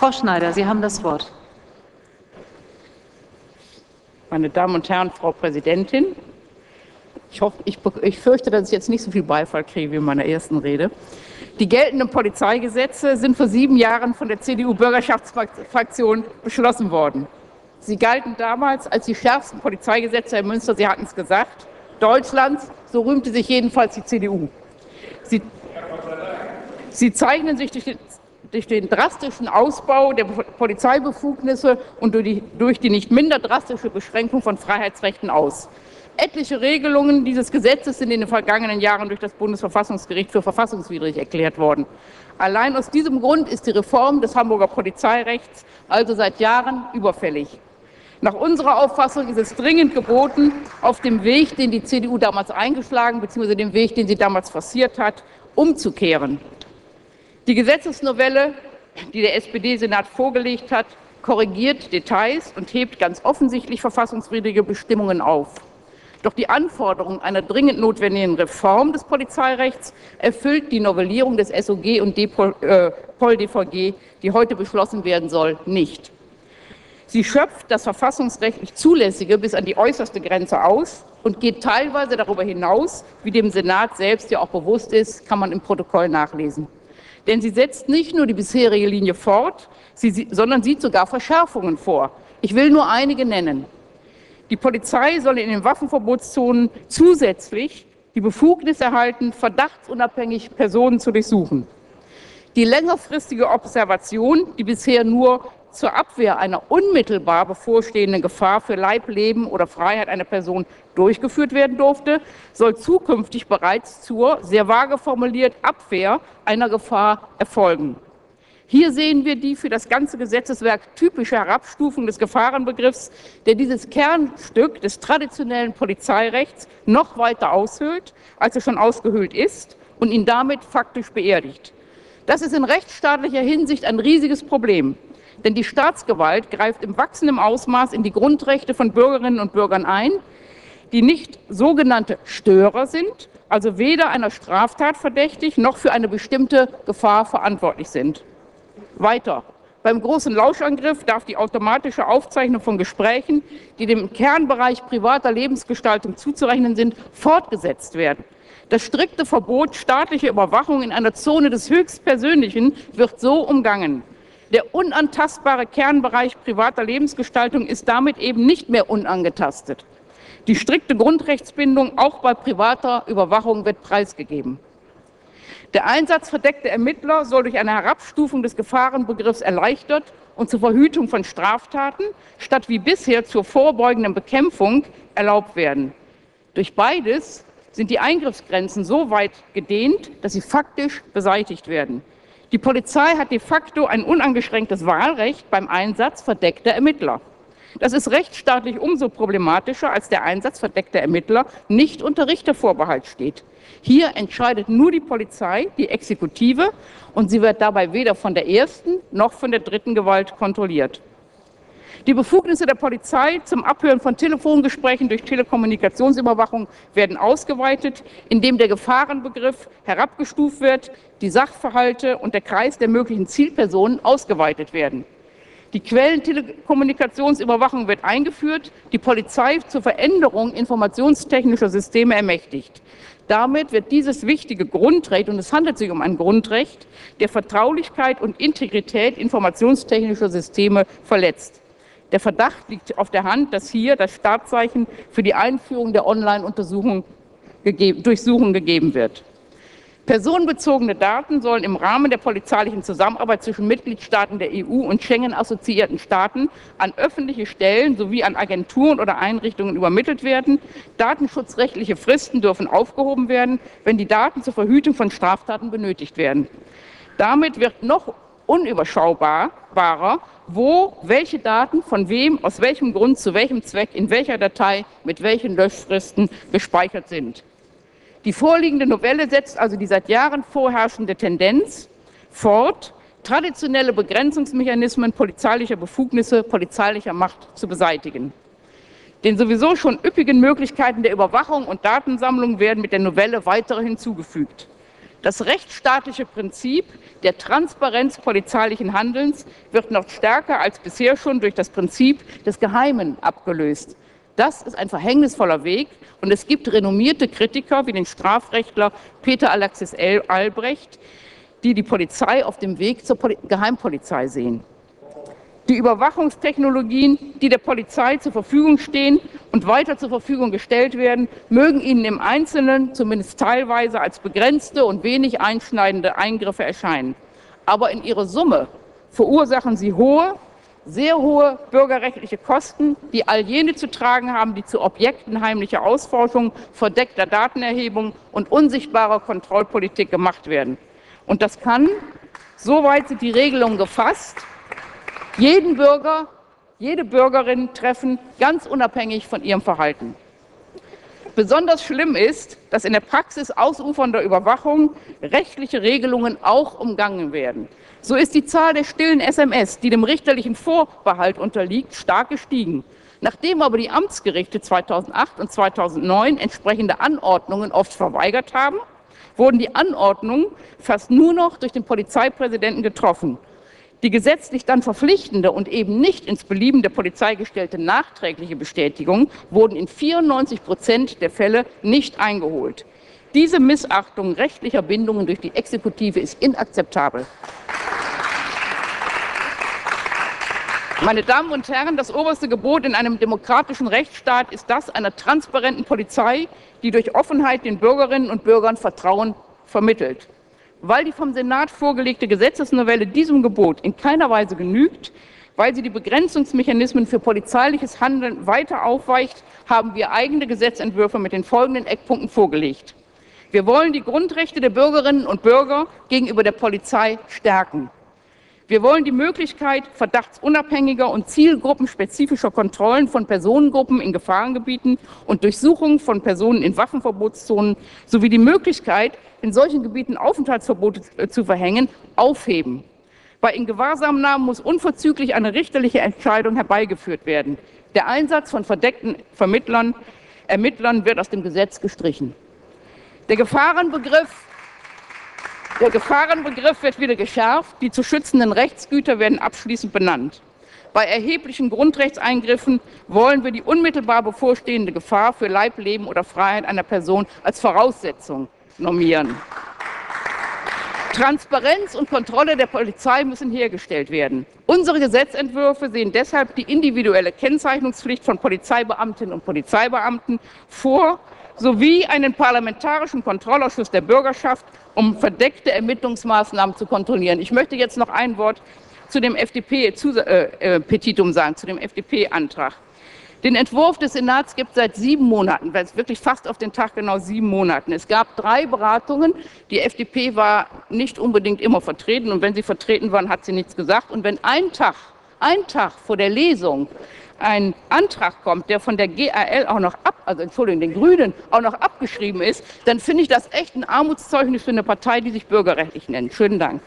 Frau Schneider, Sie haben das Wort. Meine Damen und Herren, Frau Präsidentin, ich, hoffe, ich, ich fürchte, dass ich jetzt nicht so viel Beifall kriege wie in meiner ersten Rede. Die geltenden Polizeigesetze sind vor sieben Jahren von der CDU-Bürgerschaftsfraktion beschlossen worden. Sie galten damals als die schärfsten Polizeigesetze in Münster, Sie hatten es gesagt, Deutschlands, so rühmte sich jedenfalls die CDU. Sie, sie zeichnen sich durch den, durch den, drastischen Ausbau der Polizeibefugnisse und durch die, durch die nicht minder drastische Beschränkung von Freiheitsrechten aus. Etliche Regelungen dieses Gesetzes sind in den vergangenen Jahren durch das Bundesverfassungsgericht für verfassungswidrig erklärt worden. Allein aus diesem Grund ist die Reform des Hamburger Polizeirechts also seit Jahren überfällig. Nach unserer Auffassung ist es dringend geboten, auf dem Weg, den die CDU damals eingeschlagen bzw. dem Weg, den sie damals forciert hat, umzukehren. Die Gesetzesnovelle, die der SPD-Senat vorgelegt hat, korrigiert Details und hebt ganz offensichtlich verfassungswidrige Bestimmungen auf. Doch die Anforderung einer dringend notwendigen Reform des Polizeirechts erfüllt die Novellierung des SOG und POL-DVG, äh, die heute beschlossen werden soll, nicht. Sie schöpft das verfassungsrechtlich Zulässige bis an die äußerste Grenze aus und geht teilweise darüber hinaus, wie dem Senat selbst ja auch bewusst ist, kann man im Protokoll nachlesen. Denn sie setzt nicht nur die bisherige Linie fort, sie, sondern sieht sogar Verschärfungen vor. Ich will nur einige nennen. Die Polizei soll in den Waffenverbotszonen zusätzlich die Befugnis erhalten, verdachtsunabhängig Personen zu durchsuchen. Die längerfristige Observation, die bisher nur zur Abwehr einer unmittelbar bevorstehenden Gefahr für Leib, Leben oder Freiheit einer Person durchgeführt werden durfte, soll zukünftig bereits zur, sehr vage formuliert, Abwehr einer Gefahr erfolgen. Hier sehen wir die für das ganze Gesetzeswerk typische Herabstufung des Gefahrenbegriffs, der dieses Kernstück des traditionellen Polizeirechts noch weiter aushöhlt, als er schon ausgehöhlt ist und ihn damit faktisch beerdigt. Das ist in rechtsstaatlicher Hinsicht ein riesiges Problem, denn die Staatsgewalt greift im wachsenden Ausmaß in die Grundrechte von Bürgerinnen und Bürgern ein, die nicht sogenannte Störer sind, also weder einer Straftat verdächtig noch für eine bestimmte Gefahr verantwortlich sind. Weiter. Beim großen Lauschangriff darf die automatische Aufzeichnung von Gesprächen, die dem Kernbereich privater Lebensgestaltung zuzurechnen sind, fortgesetzt werden. Das strikte Verbot staatlicher Überwachung in einer Zone des Höchstpersönlichen wird so umgangen. Der unantastbare Kernbereich privater Lebensgestaltung ist damit eben nicht mehr unangetastet. Die strikte Grundrechtsbindung auch bei privater Überwachung wird preisgegeben. Der Einsatz verdeckter Ermittler soll durch eine Herabstufung des Gefahrenbegriffs erleichtert und zur Verhütung von Straftaten statt wie bisher zur vorbeugenden Bekämpfung erlaubt werden. Durch beides sind die Eingriffsgrenzen so weit gedehnt, dass sie faktisch beseitigt werden. Die Polizei hat de facto ein uneingeschränktes Wahlrecht beim Einsatz verdeckter Ermittler. Das ist rechtsstaatlich umso problematischer, als der Einsatz verdeckter Ermittler nicht unter Richtervorbehalt steht. Hier entscheidet nur die Polizei, die Exekutive, und sie wird dabei weder von der ersten noch von der dritten Gewalt kontrolliert. Die Befugnisse der Polizei zum Abhören von Telefongesprächen durch Telekommunikationsüberwachung werden ausgeweitet, indem der Gefahrenbegriff herabgestuft wird, die Sachverhalte und der Kreis der möglichen Zielpersonen ausgeweitet werden. Die Quellentelekommunikationsüberwachung wird eingeführt, die Polizei zur Veränderung informationstechnischer Systeme ermächtigt. Damit wird dieses wichtige Grundrecht, und es handelt sich um ein Grundrecht, der Vertraulichkeit und Integrität informationstechnischer Systeme verletzt. Der Verdacht liegt auf der Hand, dass hier das Startzeichen für die Einführung der Online-Durchsuchung gegeben wird. Personenbezogene Daten sollen im Rahmen der polizeilichen Zusammenarbeit zwischen Mitgliedstaaten der EU und Schengen-assoziierten Staaten an öffentliche Stellen sowie an Agenturen oder Einrichtungen übermittelt werden. Datenschutzrechtliche Fristen dürfen aufgehoben werden, wenn die Daten zur Verhütung von Straftaten benötigt werden. Damit wird noch unüberschaubarer, wo welche Daten von wem, aus welchem Grund, zu welchem Zweck, in welcher Datei, mit welchen Löschfristen gespeichert sind. Die vorliegende Novelle setzt also die seit Jahren vorherrschende Tendenz fort, traditionelle Begrenzungsmechanismen polizeilicher Befugnisse, polizeilicher Macht zu beseitigen. Den sowieso schon üppigen Möglichkeiten der Überwachung und Datensammlung werden mit der Novelle weitere hinzugefügt. Das rechtsstaatliche Prinzip der Transparenz polizeilichen Handelns wird noch stärker als bisher schon durch das Prinzip des Geheimen abgelöst. Das ist ein verhängnisvoller Weg und es gibt renommierte Kritiker wie den Strafrechtler Peter Alexis Albrecht, die die Polizei auf dem Weg zur Geheimpolizei sehen. Die Überwachungstechnologien, die der Polizei zur Verfügung stehen und weiter zur Verfügung gestellt werden, mögen Ihnen im Einzelnen zumindest teilweise als begrenzte und wenig einschneidende Eingriffe erscheinen. Aber in ihrer Summe verursachen sie hohe, sehr hohe bürgerrechtliche Kosten, die all jene zu tragen haben, die zu Objekten heimlicher Ausforschung, verdeckter Datenerhebung und unsichtbarer Kontrollpolitik gemacht werden. Und das kann, soweit sind die Regelungen gefasst, jeden Bürger, jede Bürgerin treffen, ganz unabhängig von ihrem Verhalten. Besonders schlimm ist, dass in der Praxis ausufernder Überwachung rechtliche Regelungen auch umgangen werden. So ist die Zahl der stillen SMS, die dem richterlichen Vorbehalt unterliegt, stark gestiegen. Nachdem aber die Amtsgerichte 2008 und 2009 entsprechende Anordnungen oft verweigert haben, wurden die Anordnungen fast nur noch durch den Polizeipräsidenten getroffen. Die gesetzlich dann verpflichtende und eben nicht ins Belieben der Polizei gestellte nachträgliche Bestätigung wurden in 94 Prozent der Fälle nicht eingeholt. Diese Missachtung rechtlicher Bindungen durch die Exekutive ist inakzeptabel. Meine Damen und Herren, das oberste Gebot in einem demokratischen Rechtsstaat ist das einer transparenten Polizei, die durch Offenheit den Bürgerinnen und Bürgern Vertrauen vermittelt. Weil die vom Senat vorgelegte Gesetzesnovelle diesem Gebot in keiner Weise genügt, weil sie die Begrenzungsmechanismen für polizeiliches Handeln weiter aufweicht, haben wir eigene Gesetzentwürfe mit den folgenden Eckpunkten vorgelegt. Wir wollen die Grundrechte der Bürgerinnen und Bürger gegenüber der Polizei stärken. Wir wollen die Möglichkeit verdachtsunabhängiger und zielgruppenspezifischer Kontrollen von Personengruppen in Gefahrengebieten und Durchsuchungen von Personen in Waffenverbotszonen sowie die Möglichkeit, in solchen Gebieten Aufenthaltsverbote äh, zu verhängen, aufheben. Bei Ingewahrsamnahmen muss unverzüglich eine richterliche Entscheidung herbeigeführt werden. Der Einsatz von verdeckten Vermittlern, Ermittlern wird aus dem Gesetz gestrichen. Der Gefahrenbegriff der Gefahrenbegriff wird wieder geschärft. Die zu schützenden Rechtsgüter werden abschließend benannt. Bei erheblichen Grundrechtseingriffen wollen wir die unmittelbar bevorstehende Gefahr für Leib, Leben oder Freiheit einer Person als Voraussetzung normieren. Transparenz und Kontrolle der Polizei müssen hergestellt werden. Unsere Gesetzentwürfe sehen deshalb die individuelle Kennzeichnungspflicht von Polizeibeamtinnen und Polizeibeamten vor sowie einen parlamentarischen Kontrollausschuss der Bürgerschaft, um verdeckte Ermittlungsmaßnahmen zu kontrollieren. Ich möchte jetzt noch ein Wort zu dem FDP-Petitum äh, äh, sagen, zu dem FDP-Antrag. Den Entwurf des Senats gibt es seit sieben Monaten, weil es wirklich fast auf den Tag genau sieben Monaten. Es gab drei Beratungen. Die FDP war nicht unbedingt immer vertreten und wenn sie vertreten waren, hat sie nichts gesagt. Und wenn ein Tag, ein Tag vor der Lesung ein Antrag kommt, der von der GAL auch noch ab, also Entschuldigung, den Grünen auch noch abgeschrieben ist, dann finde ich das echt ein Armutszeugnis für eine Partei, die sich bürgerrechtlich nennt. Schönen Dank.